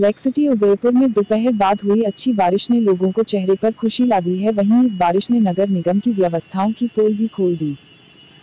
Lake city Udaipur में दोपहर बाद हुई अच्छी बारिश ने लोगों को चेहरे पर खुशी ला दी है। वहीं इस बारिश ने नगर निगम की व्यवस्थाओं की पोल भी खोल दी।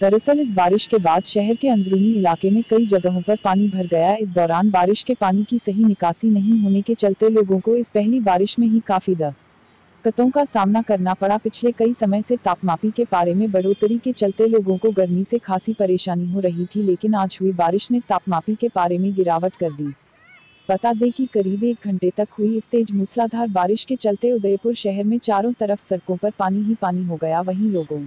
दरअसल इस बारिश के बाद शहर के अंदरूनी इलाके में कई जगहों पर पानी भर गया। इस दौरान बारिश के पानी की सही निकासी नहीं होने के चलते लोगों को इस पहली बारिश में ही काफ़ी दिक्कतों का सामना करना पड़ा। पिछले कई समय से तापमापी के पारे में बढ़ोतरी के चलते लोगों को गर्मी से खासी परेशानी हो रही थी, लेकिन आज हुई बारिश ने तापमापी के पारे में गिरावट कर दी। बता दें कि करीब एक घंटे तक हुई इस तेज मूसलाधार बारिश के चलते उदयपुर शहर में चारों तरफ़ सड़कों पर पानी ही पानी हो गया, वहीं लोगों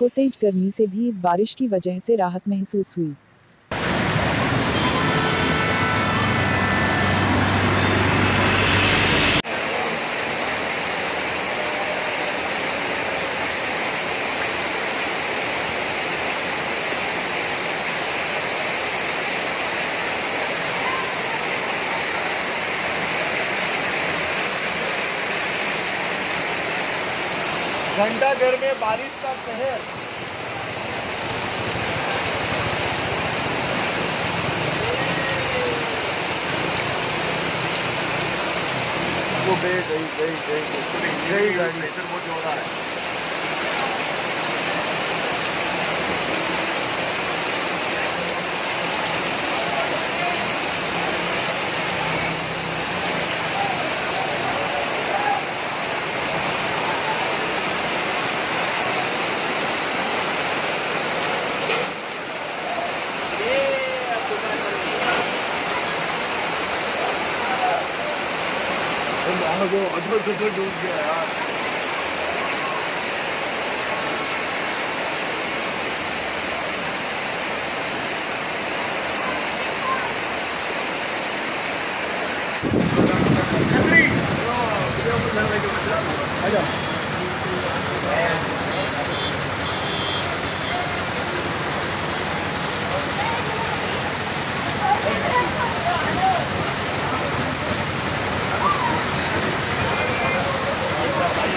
को तेज गर्मी से भी इस बारिश की वजह से राहत महसूस हुई। घंटा घर में बारिश का कहर वो गई गई गई गई गई गाड़ी बहुत गई है 엄마하고 어쩌고저쩌고 좋은 거야. 가자.